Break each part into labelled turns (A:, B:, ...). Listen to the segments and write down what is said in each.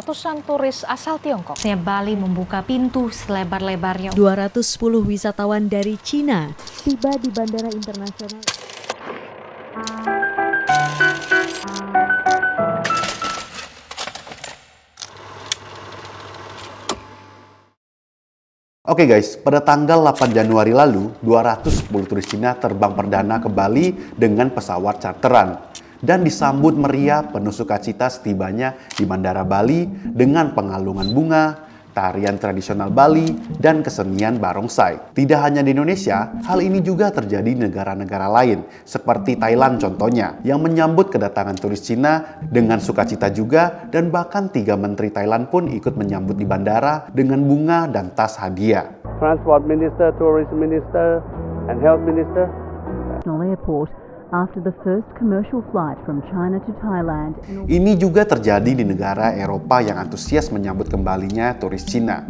A: ratusan turis asal Tiongkok. Bali membuka pintu selebar-lebarnya.
B: 210 wisatawan dari Cina tiba di Bandara Internasional.
C: Oke okay guys, pada tanggal 8 Januari lalu, 210 turis Cina terbang perdana ke Bali dengan pesawat charteran dan disambut meriah penuh sukacita setibanya di Bandara Bali dengan pengalungan bunga, tarian tradisional Bali, dan kesenian barongsai. Tidak hanya di Indonesia, hal ini juga terjadi di negara-negara lain, seperti Thailand contohnya, yang menyambut kedatangan turis Cina dengan sukacita juga, dan bahkan tiga menteri Thailand pun ikut menyambut di bandara dengan bunga dan tas hadiah.
D: Transport Minister, Tourism Minister, and Health Minister.
B: Airport after the first commercial flight from China to Thailand.
C: Ini juga terjadi di negara Eropa yang antusias menyambut kembalinya turis Cina.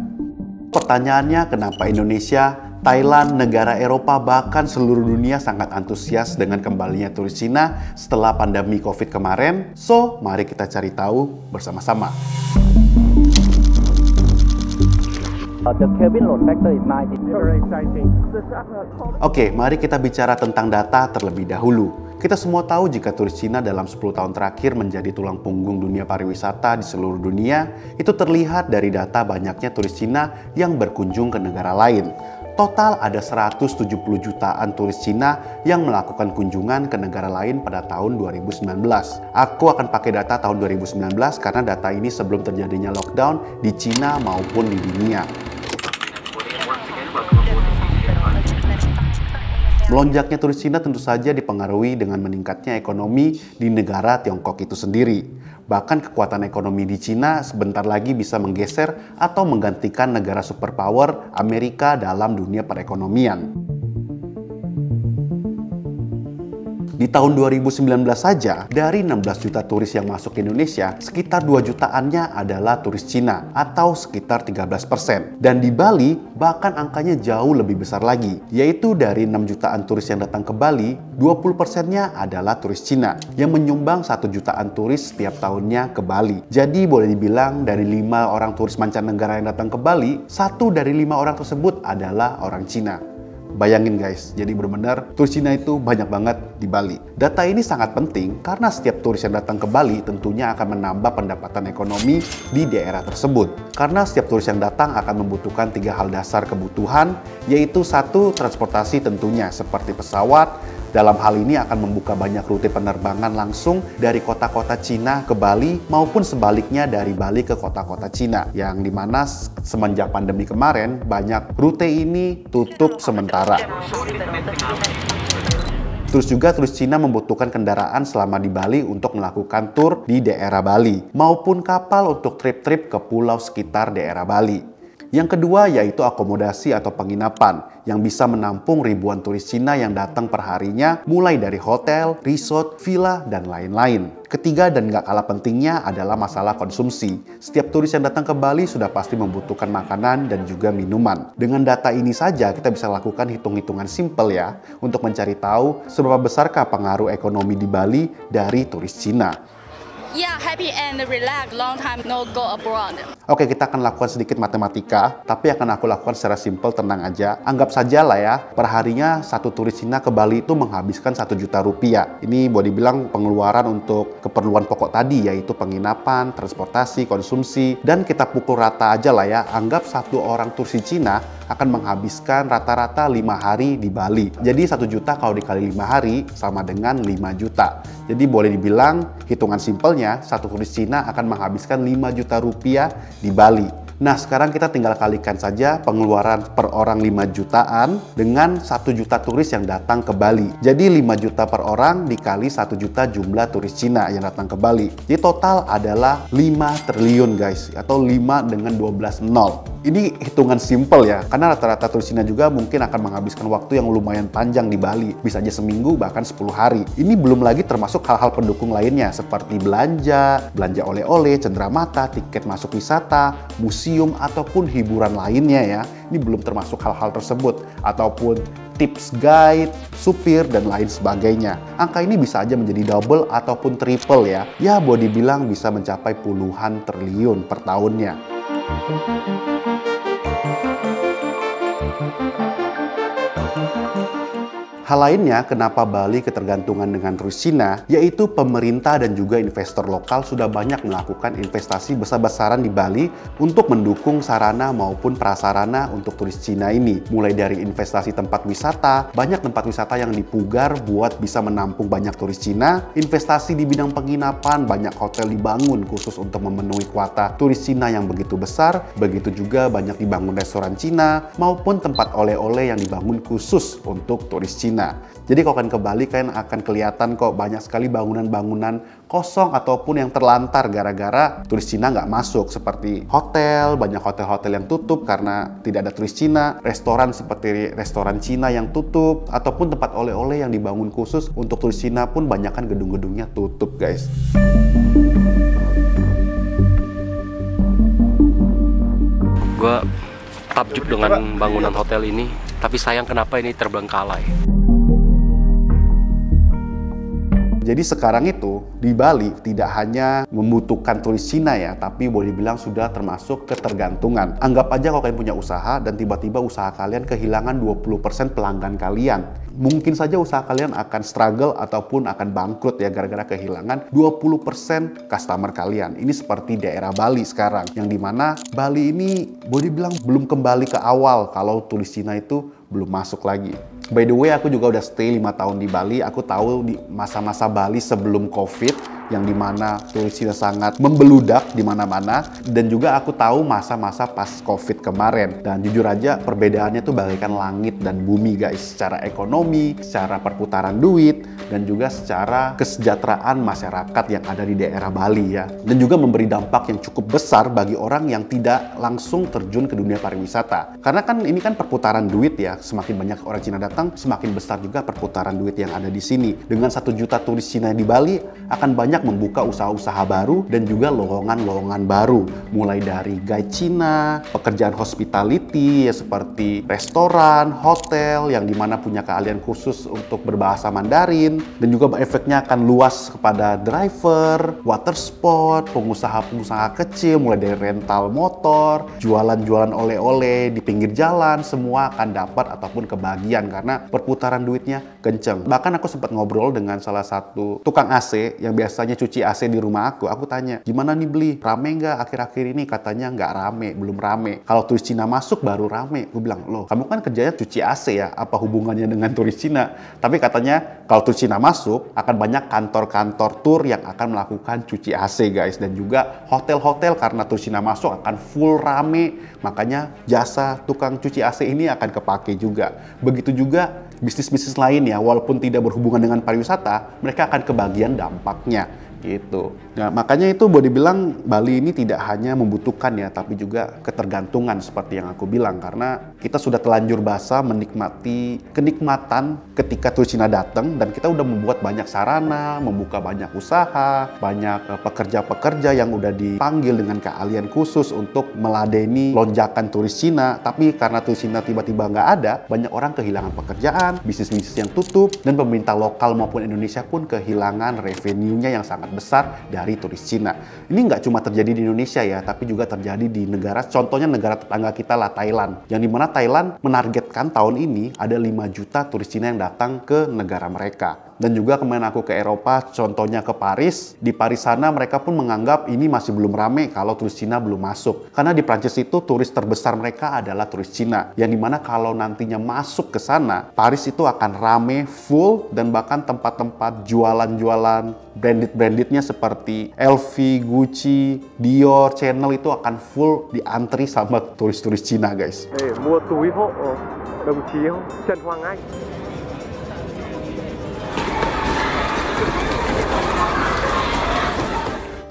C: Pertanyaannya kenapa Indonesia, Thailand, negara Eropa bahkan seluruh dunia sangat antusias dengan kembalinya turis Cina setelah pandemi Covid kemarin? So, mari kita cari tahu bersama-sama. Oke, okay, mari kita bicara tentang data terlebih dahulu. Kita semua tahu jika turis Cina dalam 10 tahun terakhir menjadi tulang punggung dunia pariwisata di seluruh dunia, itu terlihat dari data banyaknya turis Cina yang berkunjung ke negara lain. Total ada 170 jutaan turis Cina yang melakukan kunjungan ke negara lain pada tahun 2019. Aku akan pakai data tahun 2019 karena data ini sebelum terjadinya lockdown di Cina maupun di dunia. Melonjaknya turis Cina tentu saja dipengaruhi dengan meningkatnya ekonomi di negara Tiongkok itu sendiri. Bahkan kekuatan ekonomi di Cina sebentar lagi bisa menggeser atau menggantikan negara superpower Amerika dalam dunia perekonomian. Di tahun 2019 saja, dari 16 juta turis yang masuk ke Indonesia, sekitar 2 jutaannya adalah turis Cina atau sekitar 13 persen. Dan di Bali, bahkan angkanya jauh lebih besar lagi, yaitu dari 6 jutaan turis yang datang ke Bali, 20 persennya adalah turis Cina yang menyumbang 1 jutaan turis setiap tahunnya ke Bali. Jadi boleh dibilang dari 5 orang turis mancanegara yang datang ke Bali, satu dari 5 orang tersebut adalah orang Cina. Bayangin guys, jadi benar-benar turis Cina itu banyak banget di Bali. Data ini sangat penting karena setiap turis yang datang ke Bali tentunya akan menambah pendapatan ekonomi di daerah tersebut. Karena setiap turis yang datang akan membutuhkan tiga hal dasar kebutuhan, yaitu satu, transportasi tentunya seperti pesawat, dalam hal ini akan membuka banyak rute penerbangan langsung dari kota-kota Cina ke Bali maupun sebaliknya dari Bali ke kota-kota Cina yang di mana semenjak pandemi kemarin banyak rute ini tutup sementara. Terus juga turis Cina membutuhkan kendaraan selama di Bali untuk melakukan tur di daerah Bali maupun kapal untuk trip-trip ke pulau sekitar daerah Bali. Yang kedua yaitu akomodasi atau penginapan yang bisa menampung ribuan turis Cina yang datang perharinya mulai dari hotel, resort, villa, dan lain-lain. Ketiga dan gak kalah pentingnya adalah masalah konsumsi. Setiap turis yang datang ke Bali sudah pasti membutuhkan makanan dan juga minuman. Dengan data ini saja kita bisa lakukan hitung-hitungan simple ya untuk mencari tahu seberapa besarkah pengaruh ekonomi di Bali dari turis Cina.
E: Yeah, happy and relax. Long time no go abroad.
C: Oke, kita akan lakukan sedikit matematika, tapi akan aku lakukan secara simpel, tenang aja. Anggap saja lah ya, perharinya satu turis Cina ke Bali itu menghabiskan satu juta rupiah. Ini boleh dibilang pengeluaran untuk keperluan pokok tadi, yaitu penginapan, transportasi, konsumsi, dan kita pukul rata aja lah ya. Anggap satu orang turis Cina akan menghabiskan rata-rata lima hari di Bali. Jadi satu juta kalau dikali lima hari sama dengan 5 juta. Jadi boleh dibilang hitungan simpelnya satu turis Cina akan menghabiskan 5 juta rupiah di Bali. Nah, sekarang kita tinggal kalikan saja pengeluaran per orang 5 jutaan dengan 1 juta turis yang datang ke Bali. Jadi 5 juta per orang dikali 1 juta jumlah turis Cina yang datang ke Bali. Jadi total adalah 5 triliun guys, atau 5 dengan 12 nol. Ini hitungan simple ya, karena rata-rata turis Cina juga mungkin akan menghabiskan waktu yang lumayan panjang di Bali, bisa aja seminggu bahkan 10 hari. Ini belum lagi termasuk hal-hal pendukung lainnya seperti belanja, belanja oleh-oleh, cenderamata, tiket masuk wisata, museum, ataupun hiburan lainnya ya. Ini belum termasuk hal-hal tersebut ataupun tips guide, supir, dan lain sebagainya. Angka ini bisa aja menjadi double ataupun triple ya. Ya boleh dibilang bisa mencapai puluhan triliun per tahunnya. Hal lainnya kenapa Bali ketergantungan dengan turis Cina, yaitu pemerintah dan juga investor lokal sudah banyak melakukan investasi besar-besaran di Bali untuk mendukung sarana maupun prasarana untuk turis Cina ini. Mulai dari investasi tempat wisata, banyak tempat wisata yang dipugar buat bisa menampung banyak turis Cina, investasi di bidang penginapan, banyak hotel dibangun khusus untuk memenuhi kuota turis Cina yang begitu besar, begitu juga banyak dibangun restoran Cina maupun tempat oleh-oleh yang dibangun khusus untuk turis Cina. Jadi kalau kalian ke Bali kalian akan kelihatan kok banyak sekali bangunan-bangunan kosong ataupun yang terlantar gara-gara turis Cina nggak masuk seperti hotel, banyak hotel-hotel yang tutup karena tidak ada turis Cina, restoran seperti restoran Cina yang tutup ataupun tempat oleh-oleh yang dibangun khusus untuk turis Cina pun banyak kan gedung-gedungnya tutup guys.
F: Gue takjub dengan bangunan hotel ini, tapi sayang kenapa ini terbengkalai.
C: Jadi sekarang itu di Bali tidak hanya membutuhkan turis Cina ya, tapi boleh dibilang sudah termasuk ketergantungan. Anggap aja kalau kalian punya usaha dan tiba-tiba usaha kalian kehilangan 20% pelanggan kalian. Mungkin saja usaha kalian akan struggle ataupun akan bangkrut ya gara-gara kehilangan 20% customer kalian. Ini seperti daerah Bali sekarang, yang di mana Bali ini boleh dibilang belum kembali ke awal kalau turis Cina itu belum masuk lagi. By the way, aku juga udah stay 5 tahun di Bali. Aku tahu di masa-masa Bali sebelum COVID yang di mana turis Cina sangat membeludak di mana-mana. Dan juga aku tahu masa-masa pas COVID kemarin. Dan jujur aja perbedaannya tuh bagaikan langit dan bumi guys. Secara ekonomi, secara perputaran duit dan juga secara kesejahteraan masyarakat yang ada di daerah Bali ya. Dan juga memberi dampak yang cukup besar bagi orang yang tidak langsung terjun ke dunia pariwisata. Karena kan ini kan perputaran duit ya. Semakin banyak orang Cina datang semakin besar juga perputaran duit yang ada di sini. Dengan satu juta turis Cina di Bali akan banyak banyak membuka usaha-usaha baru dan juga lowongan-lowongan baru. Mulai dari guide Cina, pekerjaan hospitality ya seperti restoran, hotel yang di mana punya keahlian khusus untuk berbahasa Mandarin dan juga efeknya akan luas kepada driver, water sport, pengusaha-pengusaha kecil mulai dari rental motor, jualan-jualan oleh-oleh di pinggir jalan semua akan dapat ataupun kebagian karena perputaran duitnya kenceng. Bahkan aku sempat ngobrol dengan salah satu tukang AC yang biasanya biasanya cuci AC di rumah aku, aku tanya, gimana nih beli? Rame nggak akhir-akhir ini? Katanya nggak rame, belum rame. Kalau turis Cina masuk baru rame. Gue bilang, loh kamu kan kerjanya cuci AC ya, apa hubungannya dengan turis Cina? Tapi katanya kalau turis Cina masuk, akan banyak kantor-kantor tour yang akan melakukan cuci AC guys. Dan juga hotel-hotel karena turis Cina masuk akan full rame. Makanya jasa tukang cuci AC ini akan kepake juga. Begitu juga bisnis-bisnis lain ya, walaupun tidak berhubungan dengan pariwisata, mereka akan kebagian dampaknya gitu. Nah, makanya itu boleh dibilang Bali ini tidak hanya membutuhkan ya, tapi juga ketergantungan seperti yang aku bilang karena kita sudah telanjur basa menikmati kenikmatan ketika turis Cina datang dan kita udah membuat banyak sarana, membuka banyak usaha, banyak eh, pekerja-pekerja yang udah dipanggil dengan keahlian khusus untuk meladeni lonjakan turis Cina. Tapi karena turis Cina tiba-tiba nggak ada, banyak orang kehilangan pekerjaan, bisnis-bisnis yang tutup, dan pemerintah lokal maupun Indonesia pun kehilangan revenue-nya yang sangat besar dari turis Cina. Ini nggak cuma terjadi di Indonesia ya, tapi juga terjadi di negara, contohnya negara tetangga kita lah Thailand. Yang di mana Thailand menargetkan tahun ini ada 5 juta turis Cina yang datang ke negara mereka dan juga kemarin aku ke Eropa, contohnya ke Paris. Di Paris sana mereka pun menganggap ini masih belum rame kalau turis Cina belum masuk. Karena di Prancis itu turis terbesar mereka adalah turis Cina. Yang di mana kalau nantinya masuk ke sana, Paris itu akan rame, full, dan bahkan tempat-tempat jualan-jualan branded-brandednya seperti LV, Gucci, Dior, Chanel itu akan full diantri sama turis-turis Cina guys.
G: Hey, mua túi hộ đồng chí Trần Hoàng Anh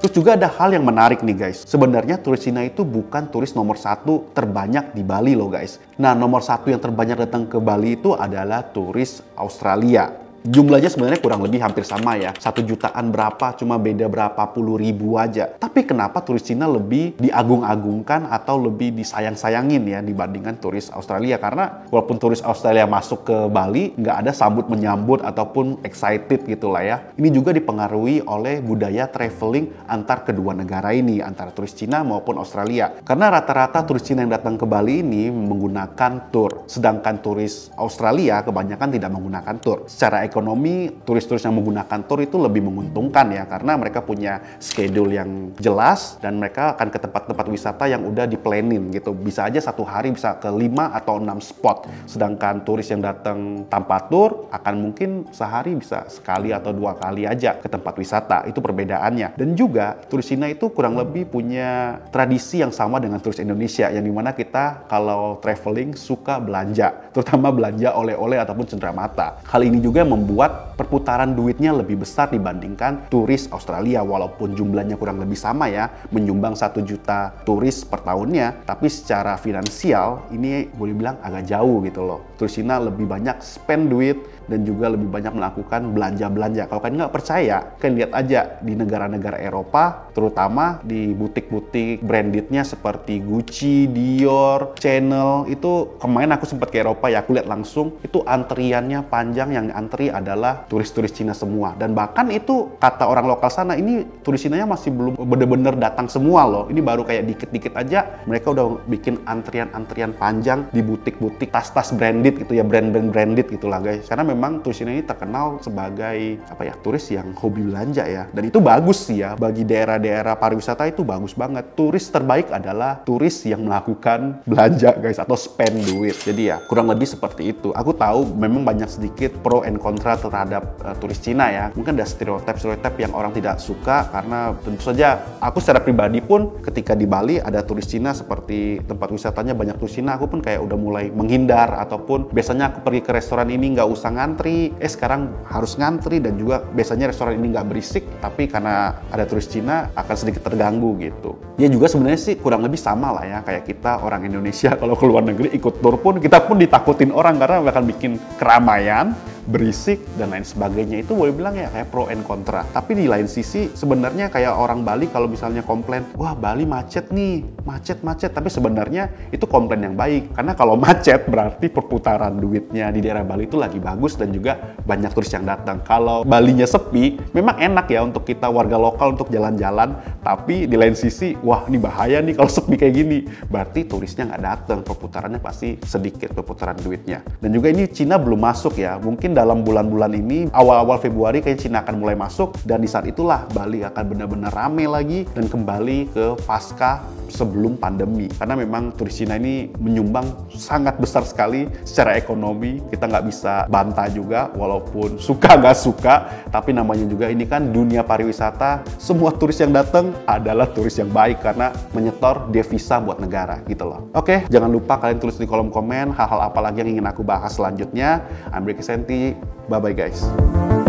C: Terus juga ada hal yang menarik nih guys. Sebenarnya turis Cina itu bukan turis nomor satu terbanyak di Bali loh guys. Nah nomor satu yang terbanyak datang ke Bali itu adalah turis Australia. Jumlahnya sebenarnya kurang lebih hampir sama ya. Satu jutaan berapa, cuma beda berapa puluh ribu aja. Tapi kenapa turis Cina lebih diagung-agungkan atau lebih disayang-sayangin ya dibandingkan turis Australia? Karena walaupun turis Australia masuk ke Bali, nggak ada sambut menyambut ataupun excited gitu lah ya. Ini juga dipengaruhi oleh budaya traveling antar kedua negara ini, antara turis Cina maupun Australia. Karena rata-rata turis Cina yang datang ke Bali ini menggunakan tour, sedangkan turis Australia kebanyakan tidak menggunakan tour. Secara ekonomi, turis-turis yang menggunakan tour itu lebih menguntungkan ya, karena mereka punya schedule yang jelas dan mereka akan ke tempat-tempat wisata yang udah di planning gitu. Bisa aja satu hari bisa ke 5 atau 6 spot. Sedangkan turis yang datang tanpa tour akan mungkin sehari bisa sekali atau dua kali aja ke tempat wisata. Itu perbedaannya. Dan juga turis Cina itu kurang lebih punya tradisi yang sama dengan turis Indonesia yang di mana kita kalau traveling suka belanja, terutama belanja oleh-oleh ataupun cenderamata. Hal ini juga membuat perputaran duitnya lebih besar dibandingkan turis Australia walaupun jumlahnya kurang lebih sama ya, menyumbang satu juta turis per tahunnya, tapi secara finansial ini boleh bilang agak jauh gitu loh. Turis Cina lebih banyak spend duit dan juga lebih banyak melakukan belanja-belanja. Kalau kalian nggak percaya, kalian lihat aja di negara-negara Eropa, terutama di butik-butik brandednya seperti Gucci, Dior, Chanel, itu kemarin aku sempat ke Eropa ya, aku lihat langsung, itu antriannya panjang, yang antri adalah turis-turis Cina semua. Dan bahkan itu kata orang lokal sana, ini turis Cina masih belum bener-bener datang semua loh. Ini baru kayak dikit-dikit aja, mereka udah bikin antrian-antrian panjang di butik-butik tas-tas branded gitu ya, brand-brand branded gitulah guys. Karena memang turis Cina ini terkenal sebagai apa ya turis yang hobi belanja ya dan itu bagus sih ya bagi daerah-daerah pariwisata itu bagus banget turis terbaik adalah turis yang melakukan belanja guys atau spend duit jadi ya kurang lebih seperti itu aku tahu memang banyak sedikit pro and kontra terhadap uh, turis Cina ya. Mungkin ada stereotip-stereotip yang orang tidak suka karena tentu saja aku secara pribadi pun ketika di Bali ada turis Cina seperti tempat wisatanya banyak turis Cina aku pun kayak udah mulai menghindar ataupun biasanya aku pergi ke restoran ini nggak usah ngantri. Eh sekarang harus ngantri dan juga biasanya restoran ini nggak berisik tapi karena ada turis Cina akan sedikit terganggu gitu. Ya juga sebenarnya sih kurang lebih sama lah ya kayak kita orang Indonesia kalau ke luar negeri ikut tour pun kita pun ditakutin orang karena akan bikin keramaian berisik dan lain sebagainya itu boleh bilang ya kayak pro and kontra. Tapi di lain sisi sebenarnya kayak orang Bali kalau misalnya komplain, wah Bali macet nih, macet-macet. Tapi sebenarnya itu komplain yang baik. Karena kalau macet berarti perputaran duitnya di daerah Bali itu lagi bagus dan juga banyak turis yang datang. Kalau Balinya sepi, memang enak ya untuk kita warga lokal untuk jalan-jalan. Tapi di lain sisi, wah ini bahaya nih kalau sepi kayak gini. Berarti turisnya nggak datang, perputarannya pasti sedikit perputaran duitnya. Dan juga ini Cina belum masuk ya, mungkin dalam bulan-bulan ini awal-awal Februari kayak Cina akan mulai masuk dan di saat itulah Bali akan benar-benar rame lagi dan kembali ke pasca sebelum pandemi. Karena memang turis Cina ini menyumbang sangat besar sekali secara ekonomi. Kita nggak bisa bantah juga walaupun suka nggak suka. Tapi namanya juga ini kan dunia pariwisata. Semua turis yang datang adalah turis yang baik karena menyetor devisa buat negara gitu loh. Oke jangan lupa kalian tulis di kolom komen hal-hal apa lagi yang ingin aku bahas selanjutnya. I'm Ricky Senti bye bye guys